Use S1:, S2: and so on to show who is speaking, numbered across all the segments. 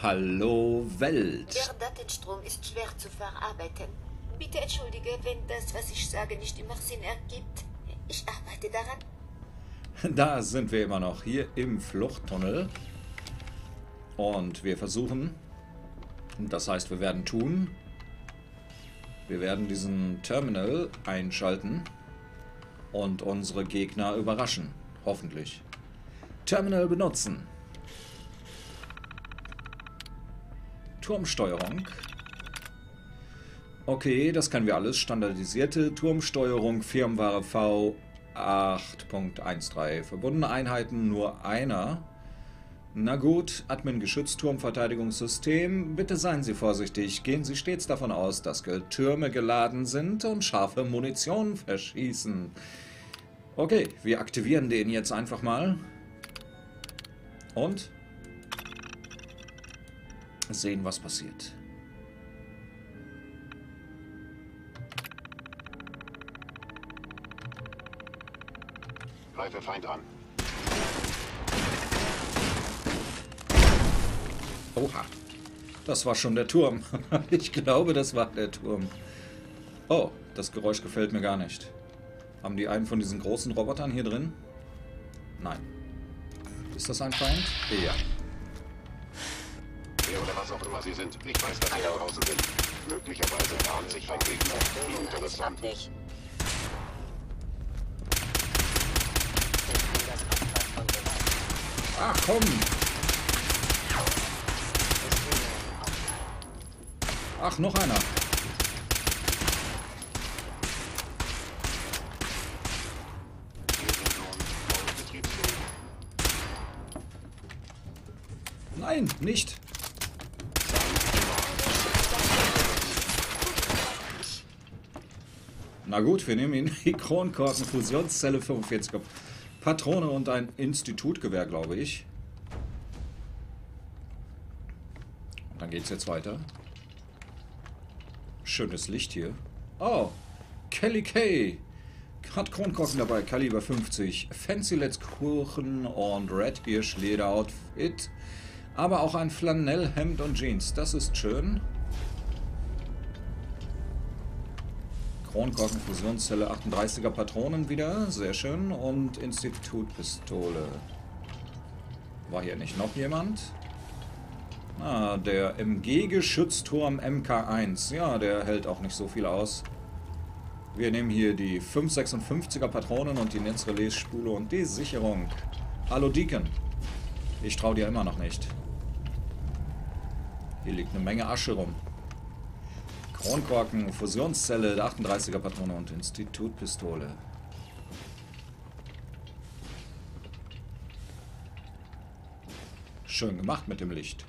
S1: Hallo Welt.
S2: Der Datenstrom ist schwer zu verarbeiten. Bitte entschuldige, wenn das, was ich sage, nicht immer Sinn ergibt. Ich arbeite daran.
S1: Da sind wir immer noch hier im Fluchttunnel. Und wir versuchen, das heißt, wir werden tun, wir werden diesen Terminal einschalten und unsere Gegner überraschen. Hoffentlich. Terminal benutzen. Turmsteuerung. Okay, das können wir alles. Standardisierte Turmsteuerung, Firmware V 8.13. Verbundene Einheiten nur einer. Na gut, Admin-Geschützturmverteidigungssystem, bitte seien Sie vorsichtig. Gehen Sie stets davon aus, dass Türme geladen sind und scharfe Munition verschießen. Okay, wir aktivieren den jetzt einfach mal. Und sehen, was passiert.
S3: Greife Feind an.
S1: Oha. Das war schon der Turm. ich glaube, das war der Turm. Oh, das Geräusch gefällt mir gar nicht. Haben die einen von diesen großen Robotern hier drin? Nein. Ist das ein Feind? Ja.
S3: Immer sie sind, ich weiß, dass sie da draußen sind. Möglicherweise waren sich ein Gegner. Interessant.
S2: Nicht.
S1: Ach komm! Ach, noch einer. Nein, nicht. Na gut, wir nehmen ihn. Die Kronkorken, Fusionszelle 45er Patrone und ein Institutgewehr, glaube ich. Und dann geht's jetzt weiter. Schönes Licht hier. Oh, Kelly Kay. Hat Kronkorken dabei, Kaliber 50. Fancy Let's Kuchen und Red Hirsch Leder Outfit. Aber auch ein Flanellhemd und Jeans. Das ist schön. Kronkorken Fusionszelle 38er Patronen wieder. Sehr schön. Und Institutpistole. War hier nicht noch jemand? Ah, der MG-Geschützturm MK1. Ja, der hält auch nicht so viel aus. Wir nehmen hier die 556er Patronen und die Netzrelais-Spule und die Sicherung. Hallo Deacon. Ich traue dir immer noch nicht. Hier liegt eine Menge Asche rum. Kronkorken, Fusionszelle, 38er Patrone und Institutpistole. Schön gemacht mit dem Licht.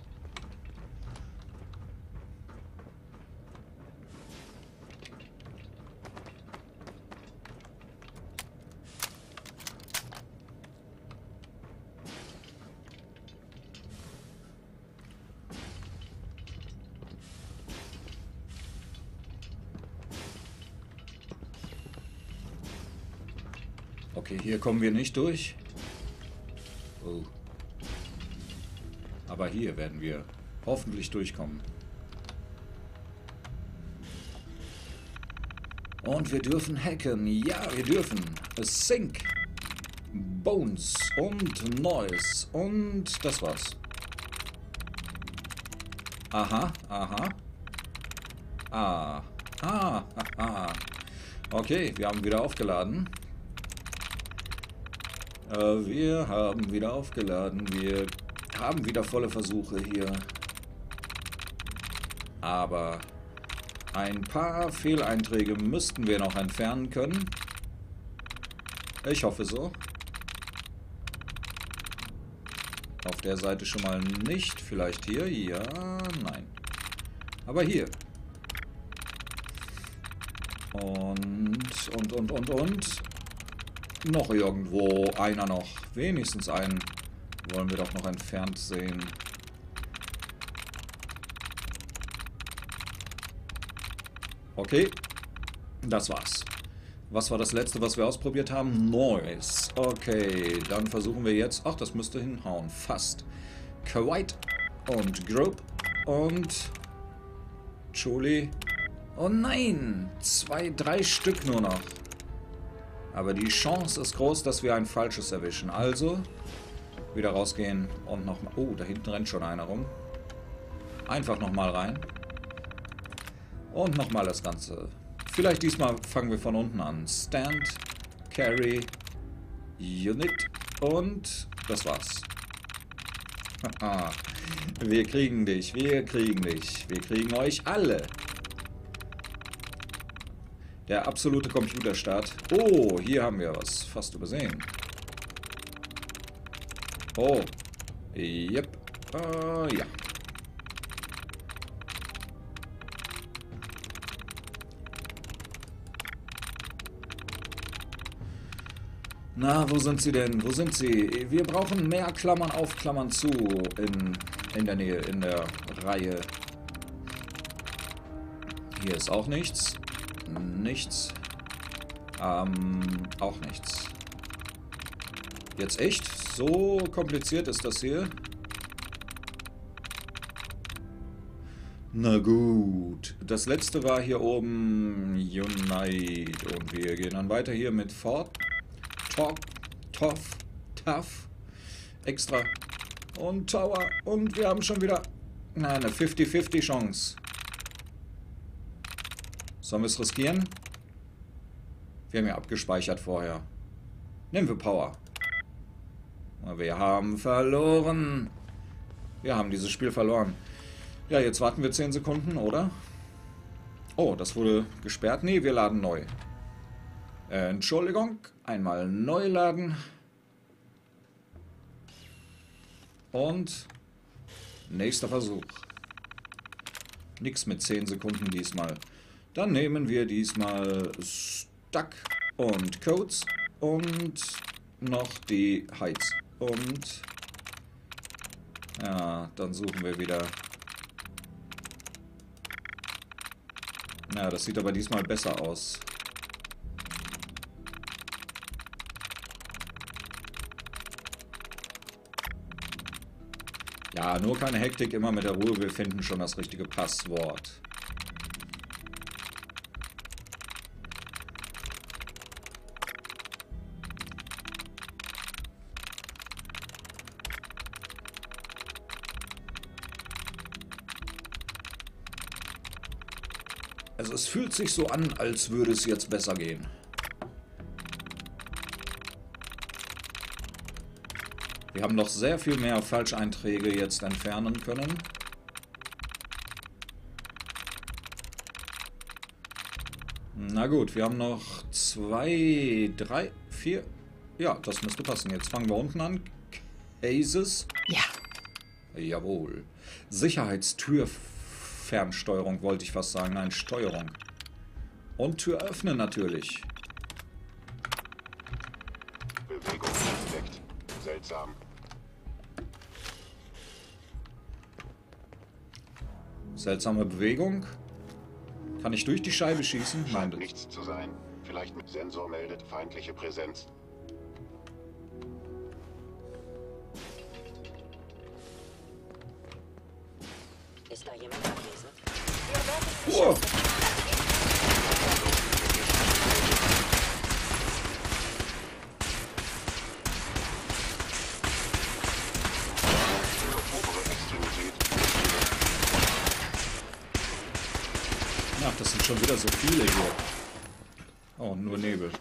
S1: Okay, hier kommen wir nicht durch. Oh. Aber hier werden wir hoffentlich durchkommen. Und wir dürfen hacken. Ja, wir dürfen. Sync. Bones und Noise. Und das war's. Aha, aha. Ah. Ah, aha. Okay, wir haben wieder aufgeladen. Äh, wir haben wieder aufgeladen. Wir haben wieder volle Versuche hier. Aber ein paar Fehleinträge müssten wir noch entfernen können. Ich hoffe so. Auf der Seite schon mal nicht. Vielleicht hier? Ja, nein. Aber hier. Und, und, und, und, und. Noch irgendwo einer noch. Wenigstens einen wollen wir doch noch entfernt sehen. Okay, das war's. Was war das letzte, was wir ausprobiert haben? Noise. Okay, dann versuchen wir jetzt... Ach, das müsste hinhauen. Fast. Quite Und Group. Und... Julie. Oh nein! Zwei, drei Stück nur noch. Aber die Chance ist groß, dass wir ein falsches erwischen. Also, wieder rausgehen und nochmal... Oh, da hinten rennt schon einer rum. Einfach nochmal rein. Und nochmal das Ganze. Vielleicht diesmal fangen wir von unten an. Stand, Carry, Unit und das war's. wir kriegen dich, wir kriegen dich, wir kriegen euch alle. Der absolute Computerstart. Oh, hier haben wir was. Fast übersehen. Oh. Yep. Uh, ja. Na, wo sind sie denn? Wo sind sie? Wir brauchen mehr Klammern auf, Klammern zu in, in der Nähe, in der Reihe. Hier ist auch nichts. Nichts. Ähm, auch nichts. Jetzt echt? So kompliziert ist das hier? Na gut. Das letzte war hier oben Unite. Und wir gehen dann weiter hier mit Fort. Top, Tough, Tough, Extra und Tower. Und wir haben schon wieder na, eine 50-50 Chance. Sollen wir es riskieren? Wir haben ja abgespeichert vorher. Nehmen wir Power. Wir haben verloren. Wir haben dieses Spiel verloren. Ja, jetzt warten wir 10 Sekunden, oder? Oh, das wurde gesperrt. Nee, wir laden neu. Entschuldigung, einmal neu laden. Und nächster Versuch. Nix mit 10 Sekunden diesmal. Dann nehmen wir diesmal Stuck und Codes und noch die Heights. Und ja, dann suchen wir wieder. Ja, das sieht aber diesmal besser aus. Ja, nur keine Hektik, immer mit der Ruhe. Wir finden schon das richtige Passwort. Fühlt sich so an, als würde es jetzt besser gehen. Wir haben noch sehr viel mehr Falscheinträge jetzt entfernen können. Na gut, wir haben noch zwei, drei, vier. Ja, das müsste passen. Jetzt fangen wir unten an. Cases.
S4: Ja.
S1: Jawohl. Sicherheitstürfernsteuerung wollte ich fast sagen. Nein, Steuerung. Und Tür öffnen natürlich.
S3: Bewegung entdeckt. Seltsam.
S1: Seltsame Bewegung. Kann ich durch die Scheibe schießen? Nein.
S3: Scheint nichts zu sein. Vielleicht mit Sensor meldet feindliche Präsenz.
S1: Ach, das sind schon wieder so viele hier. Oh, nur Nebel.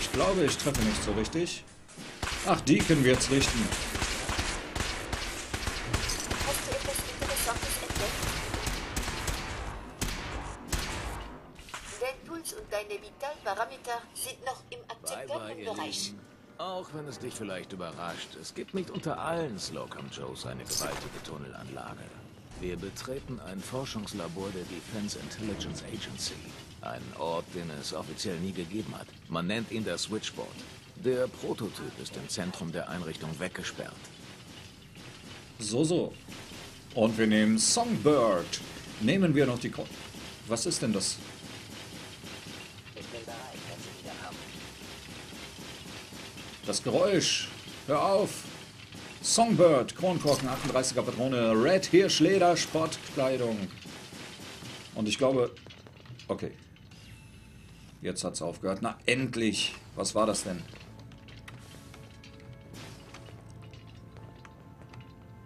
S1: Ich glaube, ich treffe nicht so richtig. Ach, die können wir jetzt richten.
S2: Hast du etwas Interessantes entdeckt? Dein Deine Vitalparameter sind noch im akzeptablen Bereich.
S5: Auch wenn es dich vielleicht überrascht, es gibt nicht unter allen Slocum Joes eine gewaltige Tunnelanlage. Wir betreten ein Forschungslabor der Defense Intelligence Agency. Einen Ort, den es offiziell nie gegeben hat. Man nennt ihn das Switchboard. Der Prototyp ist im Zentrum der Einrichtung weggesperrt.
S1: So, so. Und wir nehmen Songbird. Nehmen wir noch die... Ko Was ist denn das? Das Geräusch. Hör auf. Songbird, Kronkorken, 38er Patrone, Red Hirschleder, Sportkleidung. Und ich glaube... Okay. Jetzt hat's aufgehört. Na, endlich. Was war das denn?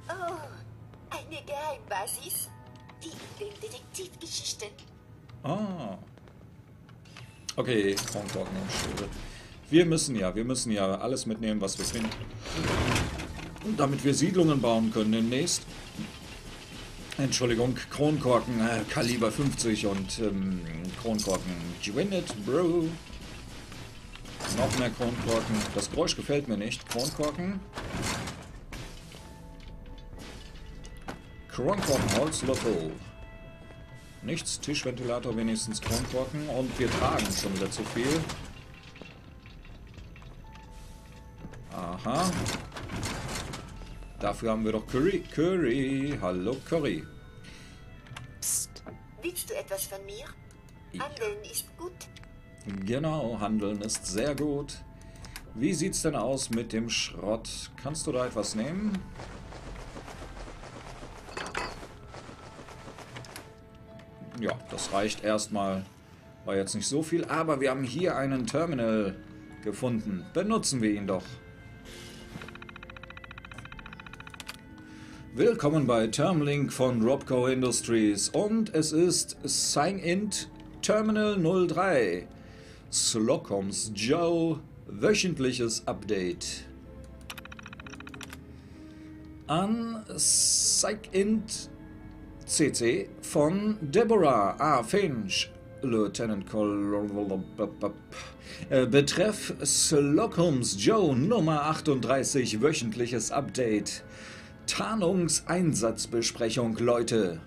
S2: Oh, eine Geheimbasis. Wie in den Detektivgeschichten.
S1: Ah. Okay, Kronkorken und Schilde. Wir müssen ja, wir müssen ja alles mitnehmen, was wir finden. Damit wir Siedlungen bauen können demnächst. Entschuldigung, Kronkorken, äh, Kaliber 50 und ähm, Kronkorken. Gwyneth, Bro. Noch mehr Kronkorken. Das Geräusch gefällt mir nicht. Kronkorken. Kronkorken, Holzlöffel. Nichts, Tischventilator, wenigstens Kronkorken. Und wir tragen schon wieder zu viel. Aha. Dafür haben wir doch Curry. Curry. Hallo Curry.
S2: Psst. Willst du etwas von mir? Handeln ist gut.
S1: Genau, Handeln ist sehr gut. Wie sieht's denn aus mit dem Schrott? Kannst du da etwas nehmen? Ja, das reicht erstmal. War jetzt nicht so viel, aber wir haben hier einen Terminal gefunden. Benutzen wir ihn doch. Willkommen bei Termlink von Robco Industries und es ist Sign-Int Terminal 03. Slocums Joe wöchentliches Update. An Sign-Int CC von Deborah A. Finch, Lieutenant Colonel. Äh, Betreff Slocums Joe Nummer 38 wöchentliches Update. Tarnungseinsatzbesprechung, Leute.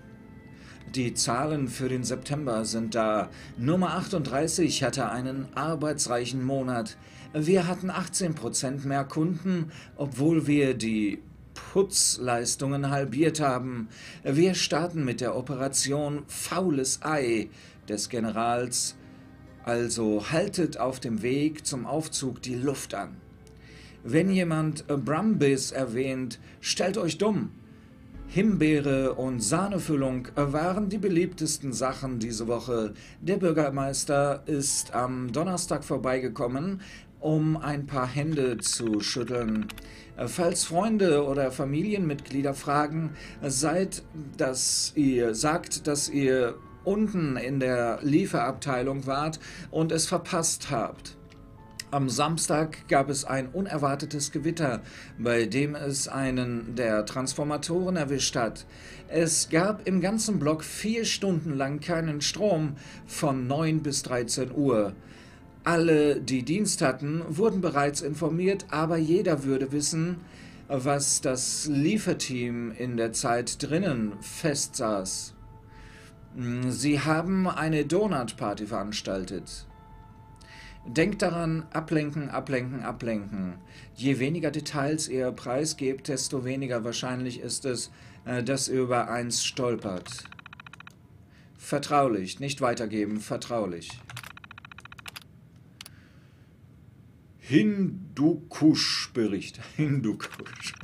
S1: Die Zahlen für den September sind da. Nummer 38 hatte einen arbeitsreichen Monat. Wir hatten 18% mehr Kunden, obwohl wir die Putzleistungen halbiert haben. Wir starten mit der Operation Faules Ei des Generals. Also haltet auf dem Weg zum Aufzug die Luft an. Wenn jemand Brumbies erwähnt, stellt euch dumm. Himbeere und Sahnefüllung waren die beliebtesten Sachen diese Woche. Der Bürgermeister ist am Donnerstag vorbeigekommen, um ein paar Hände zu schütteln. Falls Freunde oder Familienmitglieder fragen, seid, dass ihr sagt, dass ihr unten in der Lieferabteilung wart und es verpasst habt. Am Samstag gab es ein unerwartetes Gewitter, bei dem es einen der Transformatoren erwischt hat. Es gab im ganzen Block vier Stunden lang keinen Strom von 9 bis 13 Uhr. Alle, die Dienst hatten, wurden bereits informiert, aber jeder würde wissen, was das Lieferteam in der Zeit drinnen festsaß. Sie haben eine Donut-Party veranstaltet. Denkt daran, ablenken, ablenken, ablenken. Je weniger Details ihr preisgebt, desto weniger wahrscheinlich ist es, äh, dass ihr über eins stolpert. Vertraulich, nicht weitergeben, vertraulich. Hindukusch-Bericht. Hindukusch-Bericht.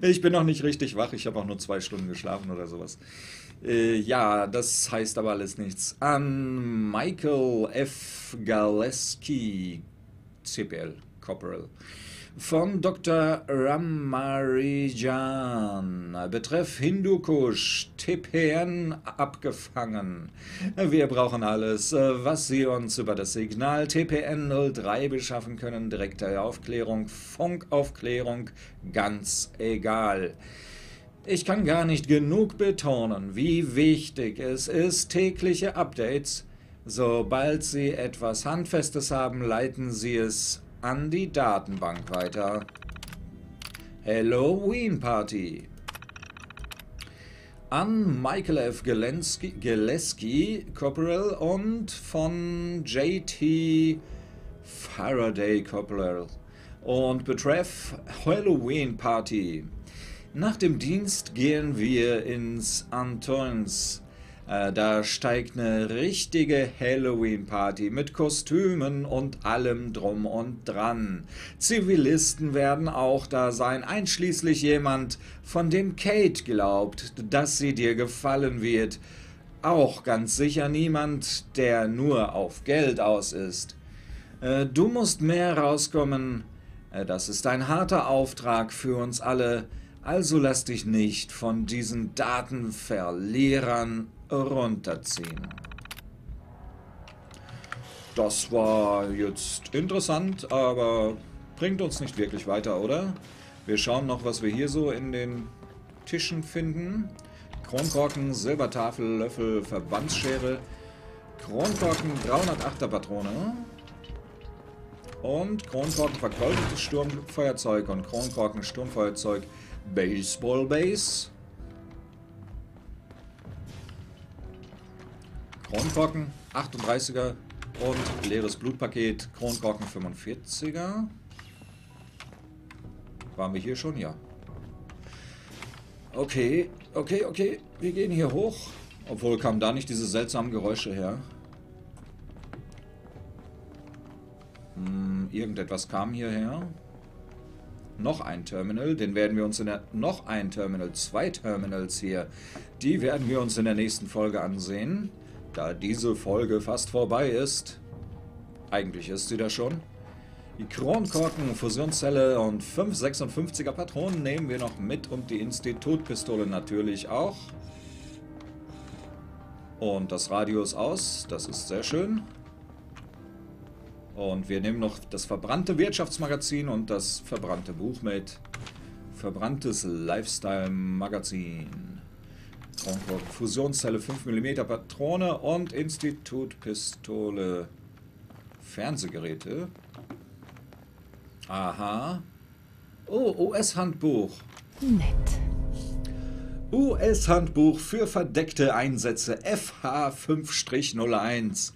S1: Ich bin noch nicht richtig wach, ich habe auch nur zwei Stunden geschlafen oder sowas. Äh, ja, das heißt aber alles nichts. An Michael F. Galeski, CPL, Corporal. Von Dr. Ramarijan. Betreff Hindukusch, TPN abgefangen. Wir brauchen alles, was Sie uns über das Signal TPN 03 beschaffen können. Direkte Aufklärung, Funkaufklärung, ganz egal. Ich kann gar nicht genug betonen, wie wichtig es ist, tägliche Updates. Sobald Sie etwas Handfestes haben, leiten Sie es an die Datenbank weiter. Halloween Party. An Michael F. Geleski, Gillespie, Corporal und von JT Faraday Corporal. Und betreff Halloween Party. Nach dem Dienst gehen wir ins Antoins. Äh, da steigt eine richtige Halloween-Party mit Kostümen und allem drum und dran. Zivilisten werden auch da sein, einschließlich jemand, von dem Kate glaubt, dass sie dir gefallen wird. Auch ganz sicher niemand, der nur auf Geld aus ist. Äh, du musst mehr rauskommen. Äh, das ist ein harter Auftrag für uns alle. Also lass dich nicht von diesen Datenverlierern runterziehen. Das war jetzt interessant, aber bringt uns nicht wirklich weiter, oder? Wir schauen noch, was wir hier so in den Tischen finden. Kronkorken, Silbertafel, Löffel, Verbandsschere. Kronkorken, 308er Patrone. Und Kronkorken, vergoldetes Sturmfeuerzeug und Kronkorken, Sturmfeuerzeug, Baseball Base. Kronkorken 38er und leeres Blutpaket Kronkorken 45er. Waren wir hier schon? Ja. Okay, okay, okay. Wir gehen hier hoch. Obwohl kamen da nicht diese seltsamen Geräusche her. Hm, irgendetwas kam hierher. Noch ein Terminal, den werden wir uns in der... Noch ein Terminal, zwei Terminals hier. Die werden wir uns in der nächsten Folge ansehen. Da diese Folge fast vorbei ist, eigentlich ist sie da schon, die Kronkorken, Fusionszelle und 556er Patronen nehmen wir noch mit und die Institutpistole natürlich auch. Und das Radio ist aus, das ist sehr schön. Und wir nehmen noch das verbrannte Wirtschaftsmagazin und das verbrannte Buch mit. Verbranntes Lifestyle-Magazin. Fusionszelle 5 mm Patrone und Institutpistole. Fernsehgeräte. Aha. Oh, US-Handbuch.
S6: Nett.
S1: US-Handbuch für verdeckte Einsätze FH5-01.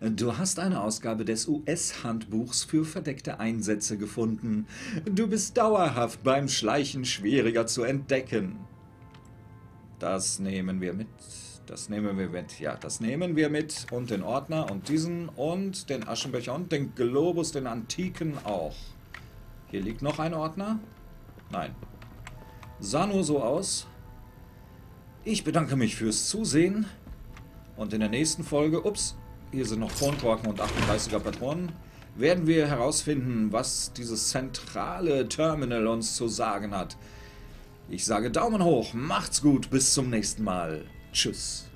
S1: Du hast eine Ausgabe des US-Handbuchs für verdeckte Einsätze gefunden. Du bist dauerhaft beim Schleichen schwieriger zu entdecken. Das nehmen wir mit. Das nehmen wir mit. Ja, das nehmen wir mit. Und den Ordner und diesen und den Aschenbecher und den Globus, den Antiken auch. Hier liegt noch ein Ordner. Nein. Sah nur so aus. Ich bedanke mich fürs Zusehen. Und in der nächsten Folge, ups, hier sind noch Kronkorken und 38er Patronen, werden wir herausfinden, was dieses zentrale Terminal uns zu sagen hat. Ich sage Daumen hoch, macht's gut, bis zum nächsten Mal. Tschüss.